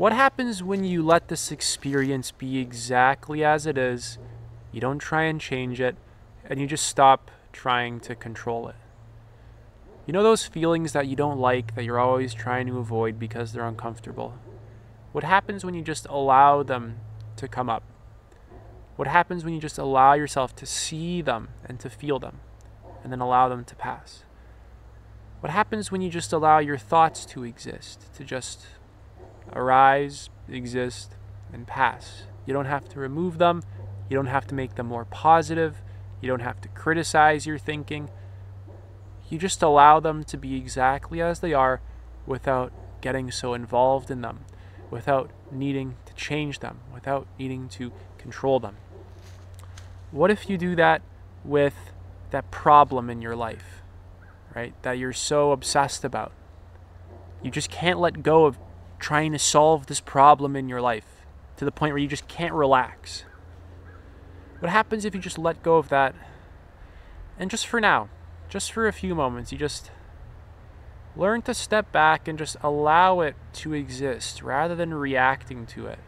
What happens when you let this experience be exactly as it is? You don't try and change it, and you just stop trying to control it. You know those feelings that you don't like, that you're always trying to avoid because they're uncomfortable? What happens when you just allow them to come up? What happens when you just allow yourself to see them and to feel them, and then allow them to pass? What happens when you just allow your thoughts to exist, to just arise, exist, and pass? You don't have to remove them, you don't have to make them more positive, you don't have to criticize your thinking. You just allow them to be exactly as they are without getting so involved in them, without needing to change them, without needing to control them. What if you do that with that problem in your life, right? That you're so obsessed about. You just can't let go of trying to solve this problem in your life to the point where you just can't relax. What happens if you just let go of that and just for now, just for a few moments, you just learn to step back and just allow it to exist rather than reacting to it?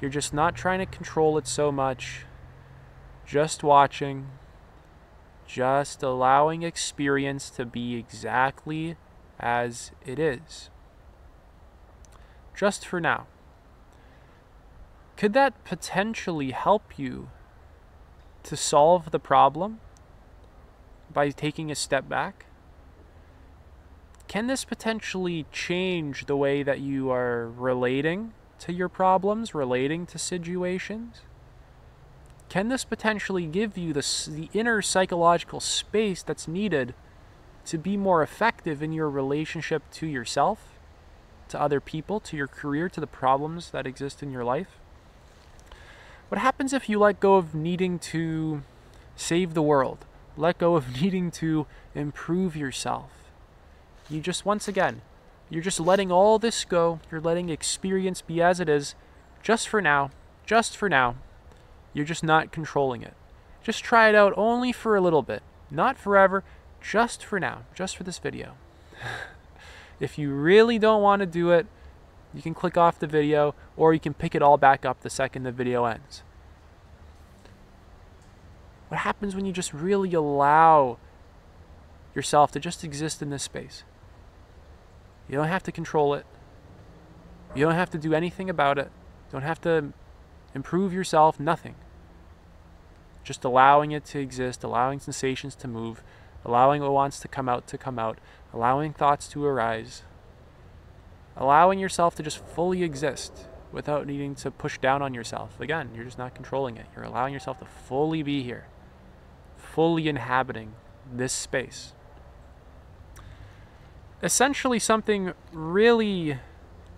You're just not trying to control it so much, just watching, just allowing experience to be exactly as it is. Just for now. Could that potentially help you to solve the problem by taking a step back? Can this potentially change the way that you are relating to your problems, relating to situations? Can this potentially give you the, the inner psychological space that's needed to be more effective in your relationship to yourself, to other people, to your career, to the problems that exist in your life? What happens if you let go of needing to save the world? Let go of needing to improve yourself? You just, once again, you're just letting all this go. You're letting experience be as it is, just for now, just for now. You're just not controlling it. Just try it out only for a little bit, not forever, just for now, just for this video. if you really don't want to do it, you can click off the video or you can pick it all back up the second the video ends. What happens when you just really allow yourself to just exist in this space? You don't have to control it. You don't have to do anything about it. You don't have to improve yourself, nothing. Just allowing it to exist, allowing sensations to move, allowing what wants to come out to come out, allowing thoughts to arise, allowing yourself to just fully exist without needing to push down on yourself. Again, you're just not controlling it. You're allowing yourself to fully be here, fully inhabiting this space. Essentially, something really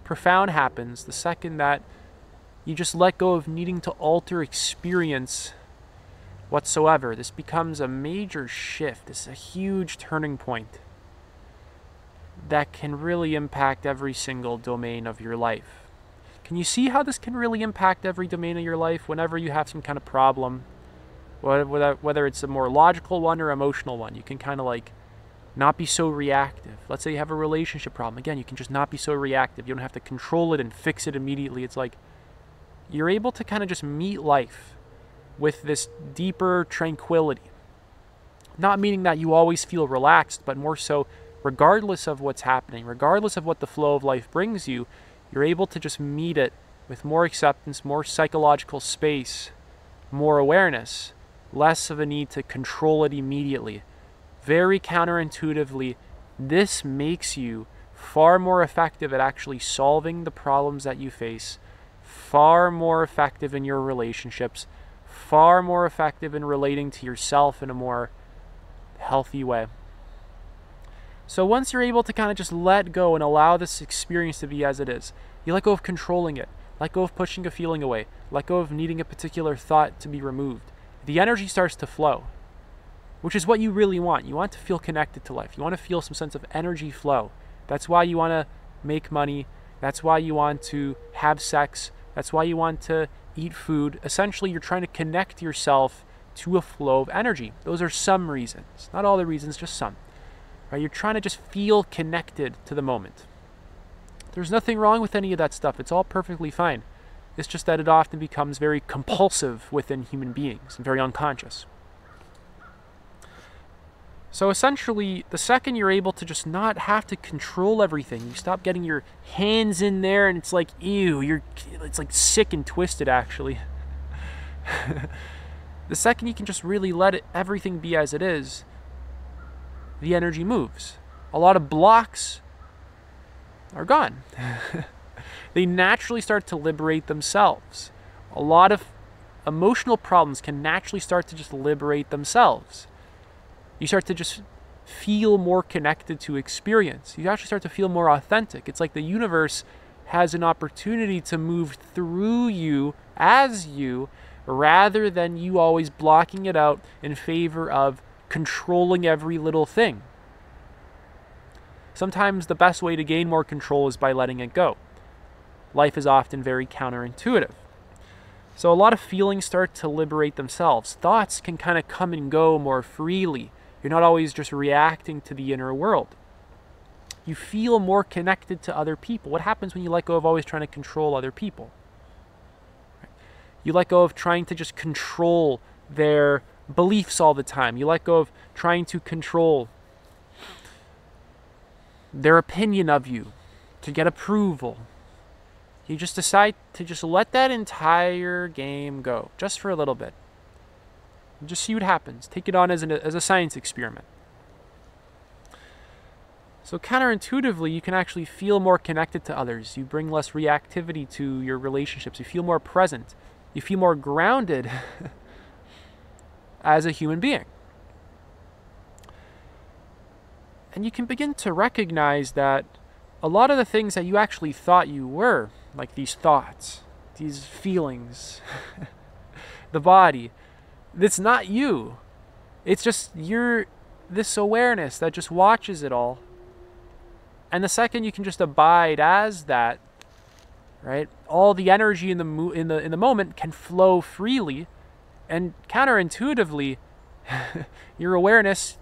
profound happens the second that you just let go of needing to alter experience whatsoever. This becomes a major shift. This is a huge turning point that can really impact every single domain of your life. Can you see how this can really impact every domain of your life whenever you have some kind of problem? Whether it's a more logical one or emotional one, you can kind of like not be so reactive. Let's say you have a relationship problem. Again, you can just not be so reactive. You don't have to control it and fix it immediately. It's like you're able to kind of just meet life with this deeper tranquility. Not meaning that you always feel relaxed, but more so regardless of what's happening, regardless of what the flow of life brings you, you're able to just meet it with more acceptance, more psychological space, more awareness, less of a need to control it immediately. Very counterintuitively, this makes you far more effective at actually solving the problems that you face, far more effective in your relationships, far more effective in relating to yourself in a more healthy way. So once you're able to kind of just let go and allow this experience to be as it is, you let go of controlling it, let go of pushing a feeling away, let go of needing a particular thought to be removed. The energy starts to flow, which is what you really want. You want to feel connected to life. You want to feel some sense of energy flow. That's why you want to make money. That's why you want to have sex. That's why you want to eat food. Essentially, you're trying to connect yourself to a flow of energy. Those are some reasons. Not all the reasons, just some. Right? You're trying to just feel connected to the moment. There's nothing wrong with any of that stuff. It's all perfectly fine. It's just that it often becomes very compulsive within human beings and very unconscious. So essentially, the second you're able to just not have to control everything, you stop getting your hands in there and it's like, ew, you're it's like sick and twisted actually. the second you can just really let it, everything be as it is, the energy moves. A lot of blocks are gone. they naturally start to liberate themselves. A lot of emotional problems can naturally start to just liberate themselves you start to just feel more connected to experience. You actually start to feel more authentic. It's like the universe has an opportunity to move through you as you rather than you always blocking it out in favor of controlling every little thing. Sometimes the best way to gain more control is by letting it go. Life is often very counterintuitive. So a lot of feelings start to liberate themselves. Thoughts can kind of come and go more freely. You're not always just reacting to the inner world. You feel more connected to other people. What happens when you let go of always trying to control other people? You let go of trying to just control their beliefs all the time. You let go of trying to control their opinion of you to get approval. You just decide to just let that entire game go just for a little bit. Just see what happens. Take it on as, an, as a science experiment. So, counterintuitively, you can actually feel more connected to others. You bring less reactivity to your relationships. You feel more present. You feel more grounded as a human being. And you can begin to recognize that a lot of the things that you actually thought you were, like these thoughts, these feelings, the body, it's not you. It's just you're this awareness that just watches it all. And the second you can just abide as that, right? All the energy in the mo- in the in the moment can flow freely and counterintuitively your awareness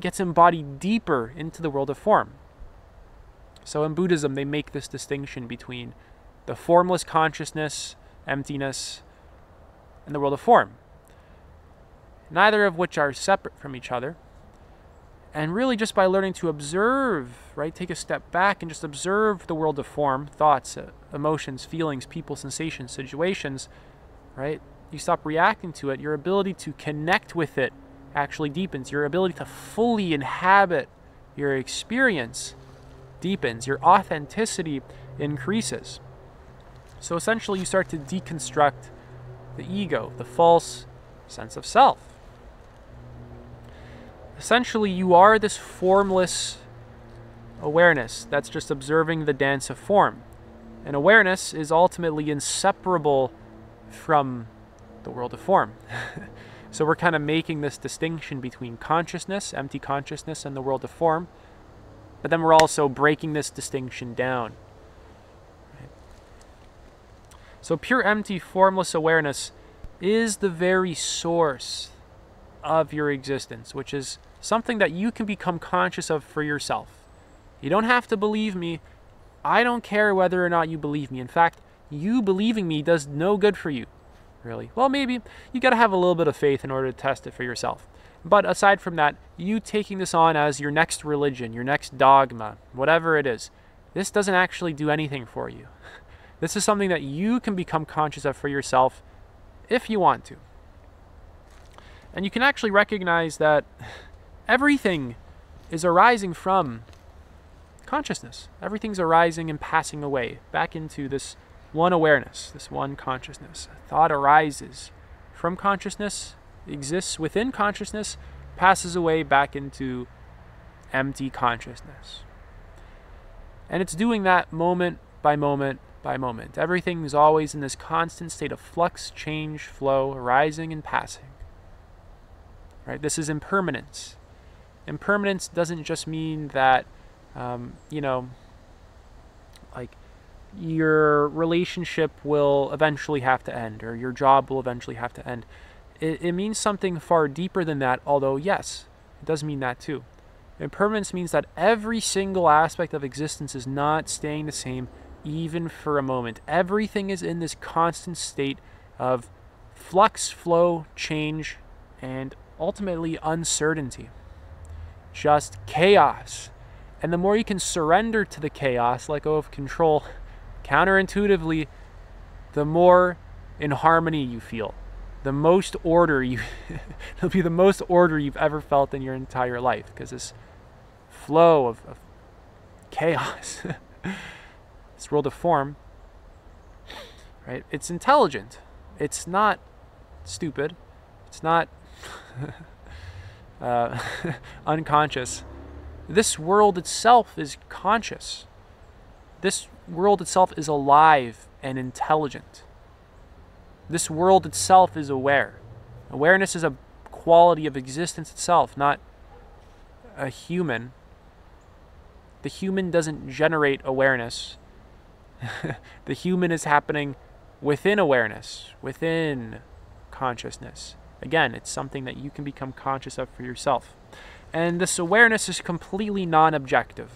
gets embodied deeper into the world of form. So in Buddhism they make this distinction between the formless consciousness, emptiness, and the world of form neither of which are separate from each other. And really, just by learning to observe, right, take a step back and just observe the world of form, thoughts, uh, emotions, feelings, people, sensations, situations, right, you stop reacting to it. Your ability to connect with it actually deepens. Your ability to fully inhabit your experience deepens. Your authenticity increases. So essentially, you start to deconstruct the ego, the false sense of self essentially you are this formless awareness that's just observing the dance of form. And awareness is ultimately inseparable from the world of form. so we're kind of making this distinction between consciousness, empty consciousness, and the world of form. But then we're also breaking this distinction down. So pure empty, formless awareness is the very source of your existence, which is something that you can become conscious of for yourself. You don't have to believe me. I don't care whether or not you believe me. In fact, you believing me does no good for you, really. Well, maybe you got to have a little bit of faith in order to test it for yourself. But aside from that, you taking this on as your next religion, your next dogma, whatever it is, this doesn't actually do anything for you. This is something that you can become conscious of for yourself if you want to. And you can actually recognize that everything is arising from consciousness. Everything's arising and passing away back into this one awareness, this one consciousness. Thought arises from consciousness, exists within consciousness, passes away back into empty consciousness. And it's doing that moment by moment by moment. Everything is always in this constant state of flux, change, flow, arising and passing. Right? This is impermanence. Impermanence doesn't just mean that, um, you know, like your relationship will eventually have to end or your job will eventually have to end. It, it means something far deeper than that, although, yes, it does mean that too. Impermanence means that every single aspect of existence is not staying the same even for a moment. Everything is in this constant state of flux, flow, change, and ultimately uncertainty. Just chaos. And the more you can surrender to the chaos, let go of control, counterintuitively, the more in harmony you feel. The most order you, it'll be the most order you've ever felt in your entire life because this flow of, of chaos, this world of form, right? It's intelligent. It's not stupid. It's not uh, unconscious. This world itself is conscious. This world itself is alive and intelligent. This world itself is aware. Awareness is a quality of existence itself, not a human. The human doesn't generate awareness. the human is happening within awareness, within consciousness. Again, it's something that you can become conscious of for yourself. And this awareness is completely non objective.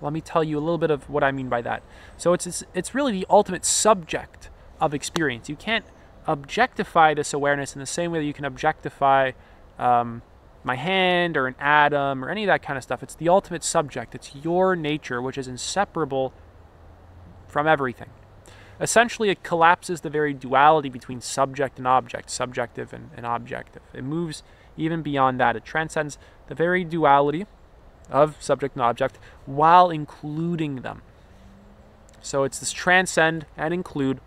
Let me tell you a little bit of what I mean by that. So it's, it's, it's really the ultimate subject of experience. You can't objectify this awareness in the same way that you can objectify um, my hand or an atom or any of that kind of stuff. It's the ultimate subject. It's your nature, which is inseparable from everything. Essentially, it collapses the very duality between subject and object, subjective and, and objective. It moves even beyond that. It transcends the very duality of subject and object while including them. So it's this transcend and include,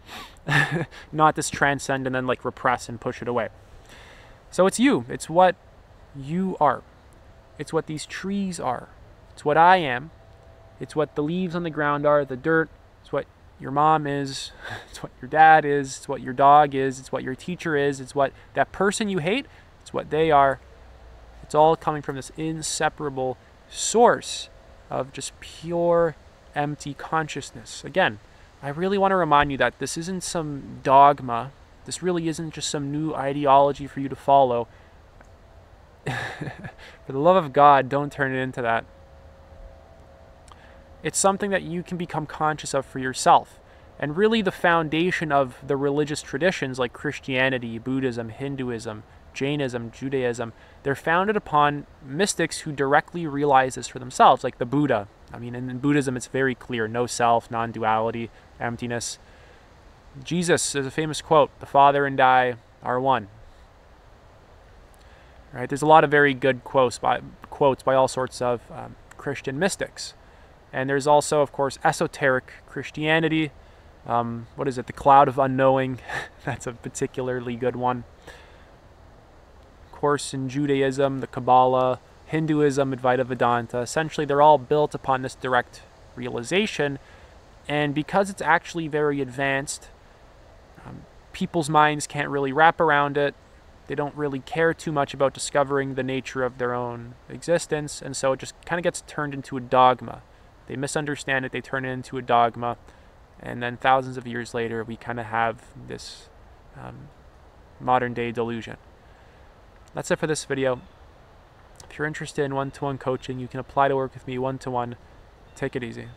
not this transcend and then like repress and push it away. So it's you. It's what you are. It's what these trees are. It's what I am. It's what the leaves on the ground are, the dirt. Your mom is. It's what your dad is. It's what your dog is. It's what your teacher is. It's what that person you hate. It's what they are. It's all coming from this inseparable source of just pure empty consciousness. Again, I really want to remind you that this isn't some dogma. This really isn't just some new ideology for you to follow. for the love of God, don't turn it into that. It's something that you can become conscious of for yourself. And really, the foundation of the religious traditions like Christianity, Buddhism, Hinduism, Jainism, Judaism, they're founded upon mystics who directly realize this for themselves, like the Buddha. I mean, in Buddhism, it's very clear no self, non duality, emptiness. Jesus, there's a famous quote the Father and I are one. Right? There's a lot of very good quotes by, quotes by all sorts of um, Christian mystics. And there's also, of course, esoteric Christianity. Um, what is it? The Cloud of Unknowing. That's a particularly good one Of course, in Judaism, the Kabbalah, Hinduism, Advaita Vedanta, essentially they're all built upon this direct realization. And because it's actually very advanced, um, people's minds can't really wrap around it. They don't really care too much about discovering the nature of their own existence. And so it just kind of gets turned into a dogma. They misunderstand it, they turn it into a dogma. And then thousands of years later, we kind of have this um, modern day delusion. That's it for this video. If you're interested in one-to-one coaching, you can apply to work with me one-to-one. -one. Take it easy.